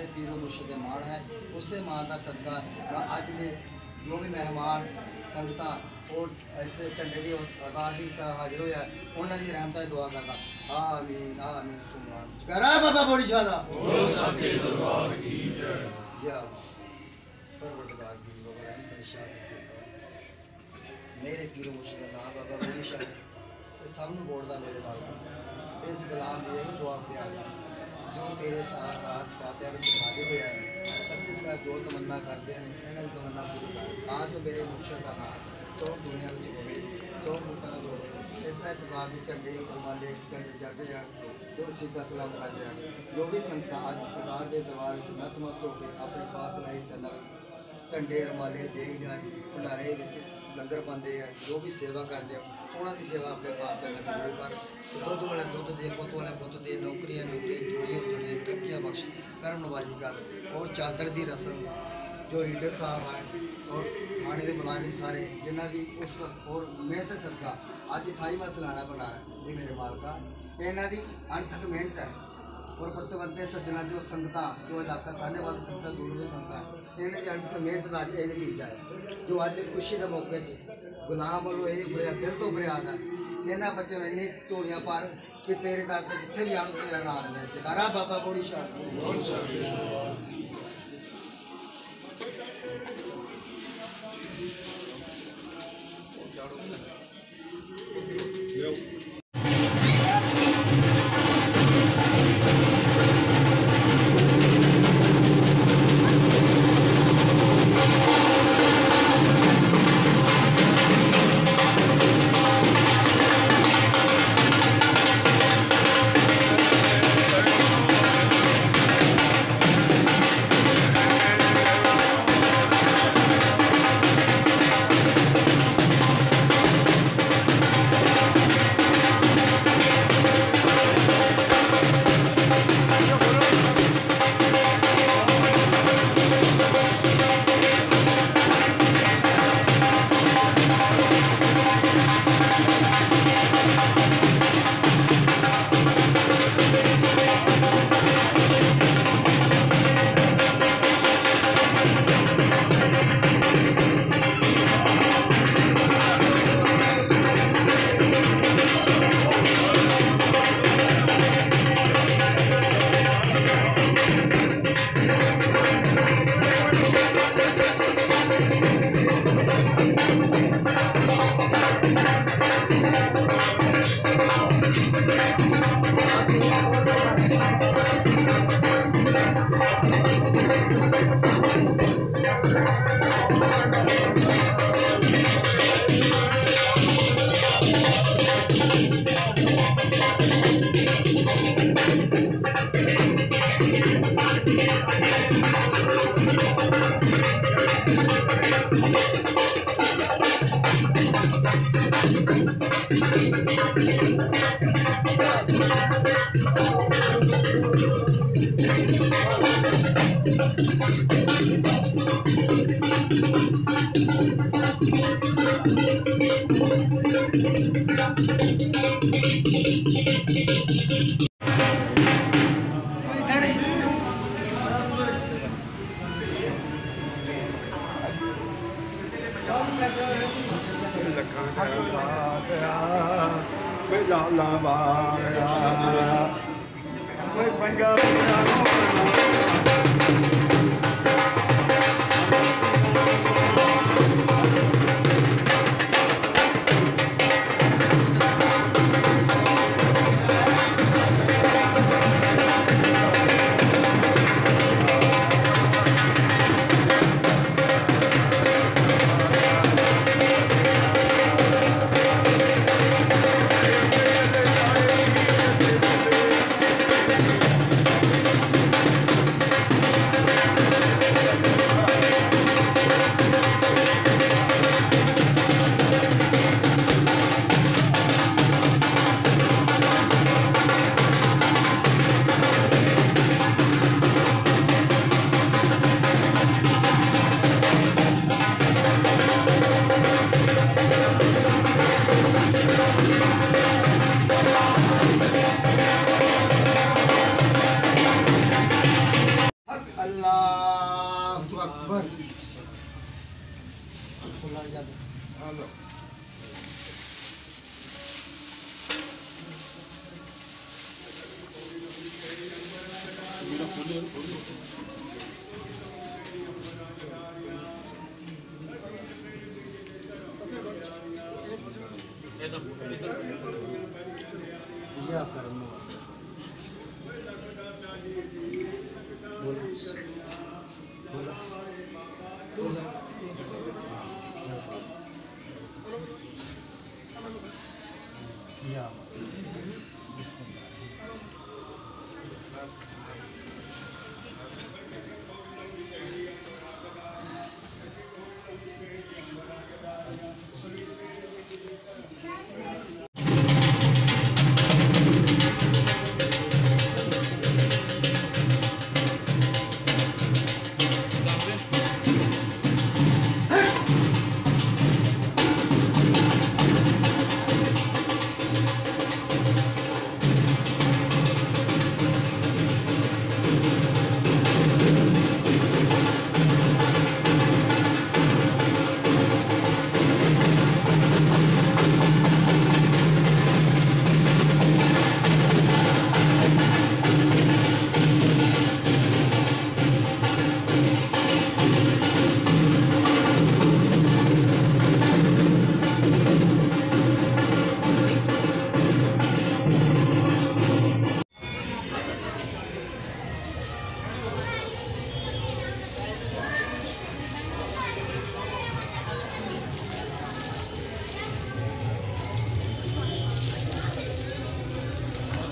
ਸਾਡੇ ਪੀਰੋ ਮੁਰਸ਼ਿਦ ਮਾਣ ਹੈ, ਉਸੇ ਮਾਣ ਦਾ ਸਦਕਾ ਅੱਜ ਦੇ ਜੋ ਵੀ ਮਹਿਮਾਨ, ਸੰਗਤਾਂ ਔਰ ਐਸੇ ਝੰਡੇ ਦੀ ਅਰਦਾਸ ਦੀ ਹਾਜ਼ਰ ਹੋਇਆ ਉਹਨਾਂ ਦੀ ਰਹਿਮਤਾਂ ਦੀ ਦੁਆ ਕਰਦਾ। ਆਮੀਨ ਆਮੀਨ ਸੁਮਾਨ ਕਰਾ ਬਾਬਾ ਬੋੜੀ ਸ਼ਾਲਾ ਹੋ ਸੱਚੇ ਦਰਬਾਰ ਕੀ ਜੈ ਜੈ ਪਰਵਰਦਗਾਰ ਕੀ ਬਾਬਾ ਰਹਿਮ ਪਰੇਸ਼ਾਨ ਸੱਚੇ ਸਵਾਲ ਮੇਰੇ ਪੀਰੋ ਮੁਰਸ਼ਿਦ ਅੱਲਾਹ ਬਾਬਾ ਬੋੜੀ ਸ਼ਾਲਾ ਇਹ ਸਭ ਨੂੰ ਬੋਲਦਾ ਮੇਰੇ ਵਾਲਾ ਇਸ ਗੁਲਾਮ ਦੀ ਇਹ ਦੁਆ ਪਿਆਰ ਜੋ ਤੇਰੇ ਸਾਥ ਆਸ ਫਾਤਿਹਾ ਵਿੱਚ ਹਾਜ਼ਰ ਹੋਇਆ ਹੈ ਸੱਚੇ ਸਗਾ ਜੋ ਤਮੰਨਾ ਕਰਦੇ ਨੇ ਇਹਨਾਂ ਦੀ ਤਮੰਨਾ ਪੂਰੀ ਕਰ। ਤਾਂ ਜੋ ਮੇਰੇ ਮੁਰਸ਼ਿਦ ਦਾ ਨਾਮ ਚੌਕ ਦੁਨੀਆ ਵਿੱਚ ਹੋਵੇ ਚੌਕ ਮੁਕਤਾ ਜੋ ਹੋਵੇ, ਇਸ ਦਾ ਇਸ ਦੇ ਝੰਡੇ ਉਪਰਵਾਲੇ ਝੰਡੇ ਚੜ੍ਹਦੇ ਰਹਿਣ ਜੋ ਸਿੱਧਾ ਸਲਾਮ ਕਰਦੇ ਰਹਿਣ ਜੋ ਵੀ ਸੰਗਤਾਂ ਅੱਜ ਸਰਕਾਰ ਦੇ ਦਰਬਾਰ ਵਿੱਚ ਨਤਮਸਤ ਹੋ ਕੇ ਆਪਣੇ ਪਾਕ ਲਾਈ ਚੱਲਾ ਵਿੱਚ ਝੰਡੇ ਰਮਾਲੇ ਦੇ ਭੰਡਾਰੇ ਵਿੱਚ ਲੰਗਰ ਪਾਉਂਦੇ ਆ, ਜੋ ਵੀ ਸੇਵਾ ਕਰਦੇ ਆ ਉਹਨਾਂ ਦੀ ਸੇਵਾ ਆਪਣੇ ਪਾਪ ਚੱਲਾ ਕਬੂਲ ਕਰ ਦੁੱਧ ਵਾਲੇ ਦੁੱਧ ਦੇ, ਪੁੱਤ ਵਾਲੇ ਪੁੱਤ ਦੇ, ਨੌਕਰੀਆਂ ਨੌਕਰੀਆਂ, ਜੁੜੀਆਂ ਜੁੜੀਆਂ, ਤਰੱਕੀਆਂ ਬਖਸ਼ ਕਰਮ ਨਵਾਜੀ ਕਰ ਔਰ ਚਾਦਰ ਦੀ ਰਸਮ ਜੋ ਰੀਡਰ ਸਾਹਿਬ ਹੈ ਔਰ ਥਾਣੇ ਦੇ ਮੁਲਾਜ਼ਮ ਸਾਰੇ, ਜਿਨ੍ਹਾਂ ਦੀ ਉਸ ਔਰ ਮਿਹਨਤ ਸਦਕਾ ਅੱਜ 28ਵਾਂ ਸਾਲਾਨਾ ਬਣਾ ਰਿਹਾ ਇਹ ਮੇਰੇ ਮਾਲਕਾ ਇਹਨਾਂ ਦੀ ਅਣਥਕ ਮਿਹਨਤ ਹੈ। ਔਰ ਪਤਵੰਤੇ ਸੱਜਣਾ ਜੋ ਸੰਗਤਾਂ, ਜੋ ਇਲਾਕਾ ਸਾਹਨੇਵਾਲ ਦੀ ਸੰਗਤਾਂ ਦੂਰ ਦੂਰ ਸੰਗਤਾਂ, ਇਹਨਾਂ ਦੀ ਅਣਥਕ ਮਿਹਨਤ ਦਾ ਅੱਜ ਇਹ ਨਤੀਜਾ ਹੈ। ਜੋ ਅੱਜ ਖੁਸ਼ੀ ਦੇ ਮੌਕੇ 'ਚ ਗੁਲਾਮ ਵੱਲੋਂ ਇਹ ਫਰਿਆਦ ਦਿਲ ਤੋਂ ਫਰਿਆਦ ਹੈ ਕਿ ਇਹਨਾਂ ਬੱਚਿਆਂ ਨੂੰ ਇੰਨੀ ਝੋਲੀਆਂ ਪਰ ਕਿ ਤੇਰੇ ਦਰ ਤੇ ਜਿੱਥੇ ਵੀ ਆਣ ਤੇਰਾ ਨਾਮ ਲੈ ਜਕਾਰਾ ਬਾਬਾ ਬੋੜੀ ਸ਼ਾਹ ਦਾ। Und, und, und.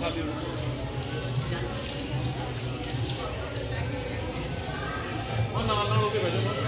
ਜਿਹੜੀ ਮਾਇਆ ਲਿਖਣੀ ਇਸ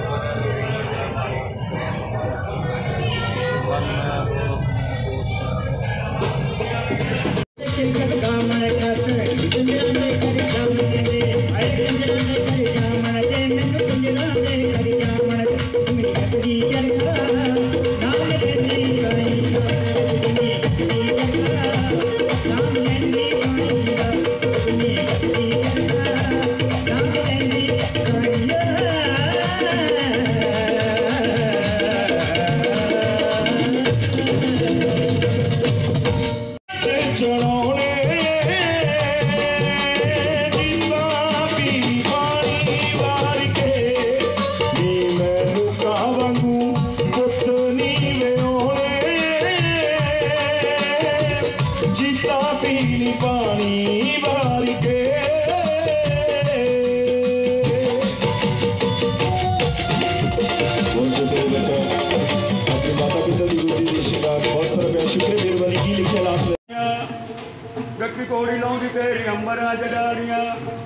ਕੀ ਲਿਖਿਆ ਲਾਸਟ ਗੱਕੀ ਕੋੜੀ ਲਾਉਂਦੀ ਤੇਰੀ ਅੰਬਰਾਂ ਜਡਾਰੀਆਂ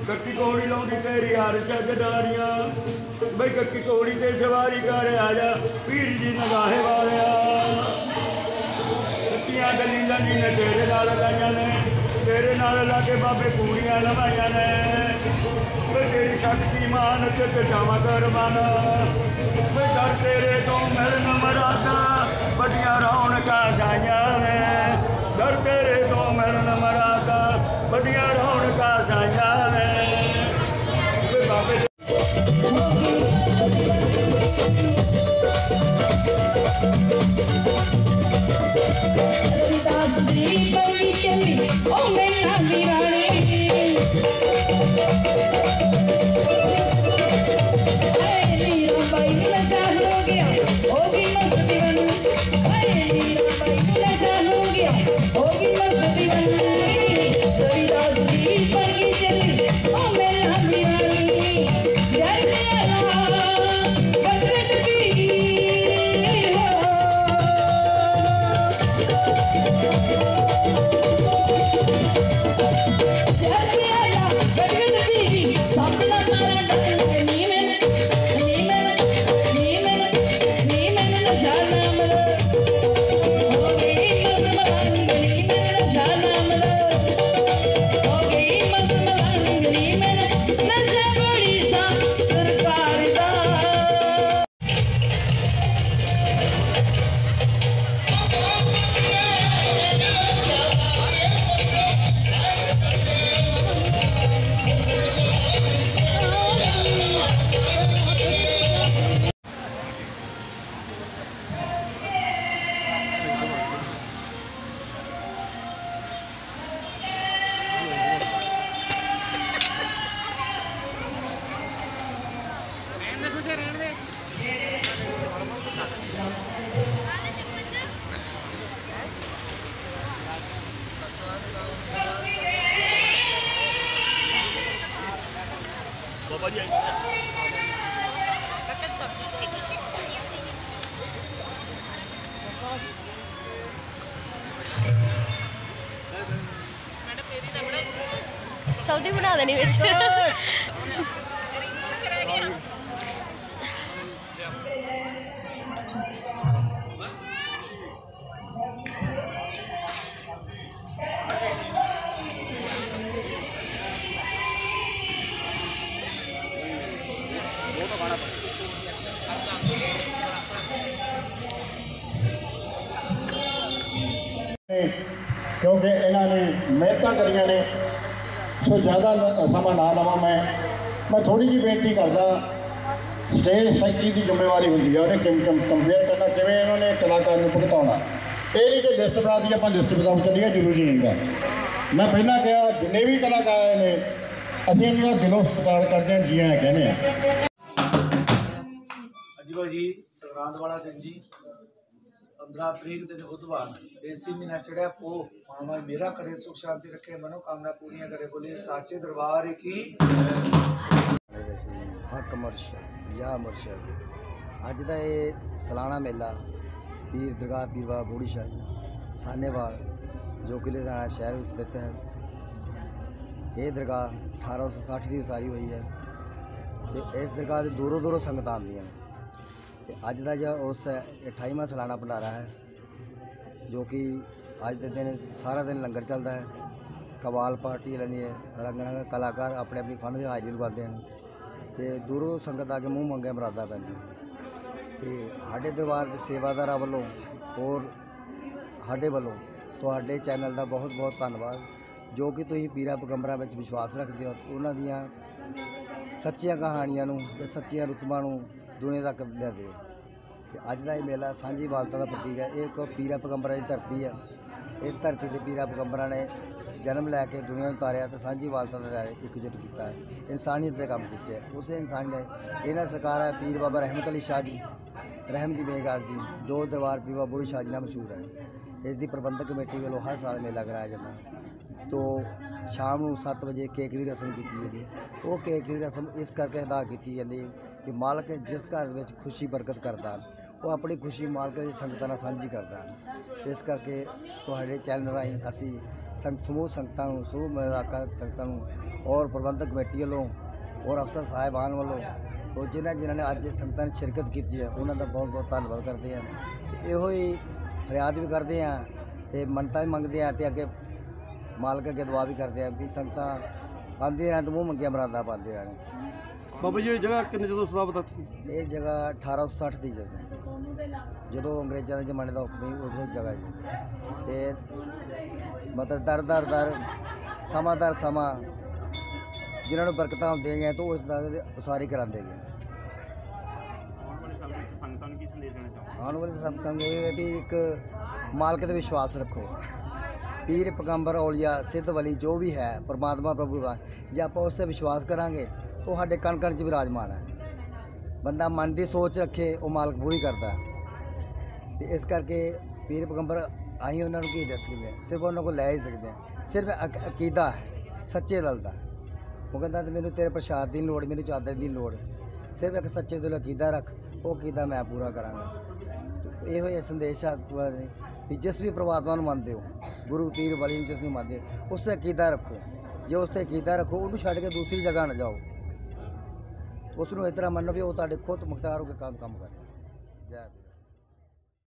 ਗੱਕੀ ਕੋੜੀ ਲਾਉਂਦੀ ਤੇਰੀ ਹਰ ਜਡਾਰੀਆਂ ਬਈ ਗੱਕੀ ਕੋੜੀ ਤੇ ਸਵਾਰੀ ਕਰ ਆ ਜਾ ਪੀਰ ਜੀ ਨਗਾਹੇ ਵਾਲਿਆ ਗੱਕੀਆਂ ਦਲੀਲਾਂ ਜੀ ਨੇ ਤੇਰੇ ਨਾਲ ਲਾਈਆਂ ਨੇ ਤੇਰੇ ਨਾਲ ਲਾ ਕੇ ਬਾਬੇ ਪੂਰੀਆਂ ਲਵਾਈਆਂ ਨੇ। ਬਈ ਤੇਰੀ ਸ਼ਕਤੀ ਮਾਨ ਤੇ ਜਾਵਾ ਕਰ ਮਨ। ਬਈ ਦਰ ਤੇਰੇ ਤੋਂ ਮਿਲਣ ਮਰਾਦਾ ਵੱਡੀਆਂ ਰੌਣਕਾਂ ਸਾਈਆਂ ਨੇ। ਦਰ ਤੇਰੇ ਤੋਂ ਮਿਲਣ ਮਰਾਦਾ ਵੱਡੀਆਂ ਰੌਣਕਾਂ ਸਾਈਆਂ ਨੇ। ਬਈ ਬਾਬੇ ਸੌਦੀ ਬਣਾ ਦੇਣੀ ਵਿੱਚ। ਕਿਉਂਕਿ ਇਹਨਾਂ ਨੇ ਮਿਹਨਤਾਂ ਕਰੀਆਂ ਨੇ। ਸੋ ਜ਼ਿਆਦਾ ਸਮਾਂ ਨਾ ਲਵਾਂ ਮੈਂ। ਮੈਂ ਥੋੜੀ ਜਿਹੀ ਬੇਨਤੀ ਕਰਦਾ, ਸਟੇਜ ਸੈਕਟਰੀ ਦੀ ਜ਼ਿੰਮੇਵਾਰੀ ਹੁੰਦੀ ਹੈ ਉਹਨੇ ਕਿਵੇਂ ਕੰਪੇਅਰ ਕਰਨਾ, ਕਿਵੇਂ ਇਹਨਾਂ ਨੇ ਕਲਾਕਾਰ ਨੂੰ ਭੁਗਤਾਉਣਾ। ਇਹ ਨਹੀਂ ਕਿ ਲਿਸਟ ਬਣਾ ਦੀ ਆਪਾਂ ਲਿਸਟ ਬਣਾ ਚੱਲੀਏ, ਜ਼ਰੂਰੀ ਹੈਗਾ। ਮੈਂ ਪਹਿਲਾਂ ਕਿਹਾ, ਜਿੰਨੇ ਵੀ ਕਲਾਕਾਰ ਆਏ ਨੇ, ਅਸੀਂ ਇਹਨਾਂ ਦਾ ਦਿਲੋਂ ਸਤਿਕਾਰ ਕਰਦੇ ਹਾਂ ਜੀ ਆਇਆਂ ਕਹਿੰਦੇ ਹਾਂ ਅੱਜ ਜੀ ਸੰਗਰਾਂਦ ਵਾਲਾ ਦਿਨ ਜੀ। 15 ਤਰੀਕ ਦੇ ਬੁੱਧਵਾਰ ਦੇਸੀ ਮਹੀਨਾ ਚੜਿਆ ਪੋ ਮਾਮਾ ਮੇਰਾ ਕਰੇ ਸੁਖ ਸ਼ਾਂਤੀ ਰੱਖੇ ਮਨੋ ਕਾਮਨਾ ਪੂਰੀਆਂ ਕਰੇ, ਬੋਲੇ ਸਾਚੇ ਦਰਬਾਰ ਕੀ? ਹੱਕ ਮੁਰਸ਼ਦ ਯਾ ਮੁਰਸ਼ਦ ਅੱਜ ਦਾ ਇਹ ਸਾਲਾਨਾ ਮੇਲਾ, ਪੀਰ ਦਰਗਾਹ ਪੀਰ ਬਾਬਾ ਬੂੜੀ ਸ਼ਾਹ ਜੀ, ਸਾਨੇਵਾਲ, ਜੋ ਕਿ ਲੁਧਿਆਣਾ ਸ਼ਹਿਰ ਵਿੱਚ ਸਥਿਤ ਹੈ। ਇਹ ਦਰਗਾਹ 1860 ਦੀ ਉਸਾਰੀ ਹੋਈ ਹੈ ਤੇ ਇਸ ਦਰਗਾਹ ਦੇ ਦੂਰੋਂ ਦੂਰੋਂ ਸੰਗਤਾਂ ਆਉਂਦੀਆਂ ਨੇ। ਤੇ ਅੱਜ ਦਾ ਜਿਹੜਾ ਉਰਸ ਹੈ ਇਹ 28ਵਾਂ ਸਾਲਾਨਾ ਭੰਡਾਰਾ ਹੈ, ਜੋ ਕਿ ਅੱਜ ਦੇ ਦਿਨ, ਸਾਰਾ ਦਿਨ ਲੰਗਰ ਚੱਲਦਾ ਹੈ। ਕਵਾਲ ਪਾਰਟੀ ਲੈਂਦੀ ਹੈ ਰੰਗ ਰੰਗ ਕਲਾਕਾਰ ਆਪਣੇ ਆਪਣੀ ਫਨ ਦੀ ਹਾਜ਼ਰੀ ਲਗਾਉਂਦੇ ਹਨ ਤੇ ਦੂਰੋਂ ਸੰਗਤ ਆ ਕੇ ਮੂੰਹ ਮੰਗਿਆ ਮਰਾਦਾ ਪੈਂਦੀ ਤੇ ਸਾਡੇ ਦਰਬਾਰ ਦੇ ਸੇਵਾਦਾਰਾਂ ਵੱਲੋਂ ਹੋਰ ਸਾਡੇ ਵੱਲੋਂ ਤੁਹਾਡੇ ਚੈਨਲ ਦਾ ਬਹੁਤ ਬਹੁਤ ਧੰਨਵਾਦ, ਜੋ ਕਿ ਤੁਸੀਂ ਪੀਰਾ ਪੈਗੰਬਰਾਂ ਵਿੱਚ ਵਿਸ਼ਵਾਸ ਰੱਖਦੇ ਹੋ, ਉਹਨਾਂ ਦੀਆਂ ਸੱਚੀਆਂ ਕਹਾਣੀਆਂ ਨੂੰ ਤੇ ਸੱਚੀਆਂ ਰੁਤਬਾਂ ਨੂੰ ਦੁਨੀਆ ਤੱਕ ਲਿਆਉਂਦੇ ਹੋ। ਤੇ ਅੱਜ ਦਾ ਇਹ ਮੇਲਾ ਸਾਂਝੀ ਵਾਲਤਾ ਦਾ ਪ੍ਰਤੀਕ ਹੈ। ਇਹ ਇੱਕ ਪੀਰਾ ਪੈਗੰਬਰਾਂ ਦੀ ਧਰਤੀ ਹੈ। ਇਸ ਧਰਤੀ ਤੇ ਪੀਰਾ ਪੈਗੰਬਰਾਂ ਨੇ ਜਨਮ ਲੈ ਕੇ ਦੁਨੀਆ ਨੂੰ ਤਾਰਿਆ ਤੇ ਸਾਂਝੀ ਵਾਲਤਾ ਦਾ ਇਕਜੁੱਟ ਕੀਤਾ ਹੈ। ਇਨਸਾਨੀਅਤ ਦੇ ਕੰਮ ਕੀਤੇ ਉਸੇ ਇਨਸਾਨ ਦੇ ਇਹਨਾਂ ਸਰਕਾਰ ਹੈ। ਪੀਰ ਬਾਬਾ ਰਹਿਮਤ ਅਲੀ ਸ਼ਾਹ ਜੀ, ਰਹਿਮ ਜੀ ਮੇਗਾਲ ਜੀ, ਦੋ ਦਰਬਾਰ ਪੀਰ ਬਾਬਾ ਬੁੜੀ ਸ਼ਾਹ ਜੀ ਨਾਲ ਮਸ਼ਹੂਰ ਹੈ। ਇਸ ਦੀ ਪ੍ਰਬੰਧਕ ਕਮੇਟੀ ਵੱਲੋਂ ਹਰ ਸਾਲ ਮੇਲਾ ਕਰਾਇਆ ਜਾਂਦਾ ਤੋ ਸ਼ਾਮ ਨੂੰ 7 ਵਜੇ ਕੇਕ ਦੀ ਰਸਮ ਕੀਤੀ ਜਾਂਦੀ ਹੈ। ਉਹ ਕੇਕ ਦੀ ਰਸਮ ਇਸ ਕਰਕੇ ਅਦਾ ਕੀਤੀ ਜਾਂਦੀ ਹੈ ਕਿ ਮਾਲਕ ਜਿਸ ਘਰ ਵਿੱਚ ਖੁਸ਼ੀ ਬਰਕਤ ਕਰਦਾ ਉਹ ਆਪਣੀ ਖੁਸ਼ੀ ਮਾਲਕ ਦੀ ਸੰਗਤਾਂ ਨਾਲ ਸਾਂਝੀ ਕਰਦਾ ਇਸ ਕਰਕੇ ਤੁਹਾਡੇ ਚੈਨਲ ਰਾਹੀਂ ਅਸੀਂ ਸੰਗ, ਸਮੂਹ ਸੰਗਤਾਂ ਨੂੰ, ਸਮੂਹ ਮਰਾਕਾ ਸੰਗਤਾਂ ਨੂੰ ਔਰ ਪ੍ਰਬੰਧਕ ਕਮੇਟੀ ਵੱਲੋਂ ਔਰ ਅਫਸਰ ਸਾਹਿਬਾਨ ਵੱਲੋਂ ਉਹ ਜਿਨ੍ਹਾਂ ਜਿਨ੍ਹਾਂ ਨੇ ਅੱਜ ਸੰਗਤਾਂ ਨੇ ਸ਼ਿਰਕਤ ਕੀਤੀ ਹੈ, ਉਹਨਾਂ ਦਾ ਬਹੁਤ ਬਹੁਤ ਧੰਨਵਾਦ ਕਰਦੇ ਹਾਂ। ਇਹੋ ਹੀ ਫਰਿਆਦ ਵੀ ਕਰਦੇ ਹਾਂ ਤੇ ਮੰਨਤਾਂ ਵੀ ਮੰਗਦੇ ਹਾਂ ਤੇ ਅੱਗੇ ਮਾਲਕ ਅੱਗੇ ਦੁਆ ਵੀ ਕਰਦੇ ਆ ਵੀ ਸੰਗਤਾਂ ਆਉਂਦੀਆਂ ਰਹਿਣ ਤੇ ਮੂੰਹ ਮੰਗਿਆ ਮਰਾਦਾ ਪਾਉਂਦੇ ਰਹਿਣ। ਬਾਬਾ ਜੀ ਇਹ ਜਗ੍ਹਾ ਕਿੰਨੇ ਜਦੋਂ ਸਥਾਪਿਤ ਸੀ ਇਹ ਜਗ੍ਹਾ 1860 ਦੀ ਜਗ੍ਹਾ ਜਦੋਂ ਅੰਗਰੇਜ਼ਾਂ ਦੇ ਜ਼ਮਾਨੇ ਦਾ ਹੁਕਮ ਸੀ ਉਦੋਂ ਜਗ੍ਹਾ ਜੀ ਤੇ ਮਤਲਬ ਦਰ ਦਰ ਦਰ ਸਮਾਂ ਦਰ ਸਮਾਂ ਜਿਨ੍ਹਾਂ ਨੂੰ ਬਰਕਤਾਂ ਹੁੰਦੀਆਂ ਗਈਆਂ ਤਾਂ ਉਸ ਦਾ ਉਸਾਰੀ ਕਰਾਉਂਦੇ ਗਏ। ਆਉਣ ਵਾਲੀ ਸੰਗਤਾਂ ਨੂੰ ਇਹ ਹੈ ਵੀ ਇੱਕ ਮਾਲਕ ਤੇ ਵਿਸ਼ਵਾਸ ਰੱਖੋ। ਪੀਰ ਪੈਗੰਬਰ ਔਲੀਆ ਸਿੱਧ ਵਲੀ ਜੋ ਵੀ ਹੈ, ਪਰਮਾਤਮਾ ਪ੍ਰਭੂ ਦਾ, ਜੇ ਆਪਾਂ ਉਸ ਤੇ ਵਿਸ਼ਵਾਸ ਕਰਾਂਗੇ, ਉਹ ਸਾਡੇ ਕਣ ਕਣ 'ਚ ਵਿਰਾਜਮਾਨ ਹੈ। ਬੰਦਾ ਮਨ ਦੀ ਸੋਚ ਰੱਖੇ, ਉਹ ਮਾਲਕ ਪੂਰੀ ਕਰਦਾ ਹੈ। ਤੇ ਇਸ ਕਰਕੇ ਪੀਰ ਪੈਗੰਬਰ ਅਸੀਂ ਉਹਨਾਂ ਨੂੰ ਕੀ ਦੱਸ ਸਕਦੇ ਸਿਰਫ ਉਹਨਾਂ ਕੋਲ ਲੈ ਹੀ ਸਕਦੇ ਹਾਂ। ਸਿਰਫ ਅਕੀਦਾ ਹੈ, ਸੱਚੇ ਦਿਲ ਦਾ। ਉਹ ਕਹਿੰਦਾ ਤੇ ਮੈਨੂੰ ਤੇਰੇ ਪ੍ਰਸ਼ਾਦ ਦੀ ਲੋੜ, ਮੈਨੂੰ ਚਾਦਰ ਦੀ ਲੋੜ। ਸਿਰਫ ਇੱਕ ਸੱਚੇ ਦਿਲ ਅਕੀਦਾ ਰੱਖ, ਉਹ ਅਕੀਦਾ ਮੈਂ ਪੂਰਾ ਕਰਾਂਗਾ। ਇਹੋ ਹੀ ਸੰਦੇਸ਼ ਆ ਪੂਰਾ ਦੇ ਵੀ ਜਿਸ ਵੀ ਪ੍ਰਮਾਤਮਾ ਨੂੰ ਮੰਨਦੇ ਹੋ ਗੁਰੂ ਪੀਰ ਵਲੀ ਨੂੰ ਜਿਸ ਨੂੰ ਮੰਨਦੇ ਹੋ, ਉਸ ਤੇ ਅਕੀਦਾ ਰੱਖੋ। ਜੇ ਉਸ ਤੇ ਅਕੀਦਾ ਰੱਖੋ ਉਹਨੂੰ ਛੱਡ ਕੇ ਦੂਸਰੀ ਜਗ੍ਹਾ ਨਾ ਜਾਓ। ਉਸ ਨੂੰ ਇਸ ਤਰ੍ਹਾਂ ਮੰਨੋ ਵੀ ਉਹ ਤੁਹਾਡੇ ਖੁਦ ਮੁਖਤਾਰ ਹੋ ਕੇ ਕੰਮ ਕੰਮ ਕਰੇ। ਜੈ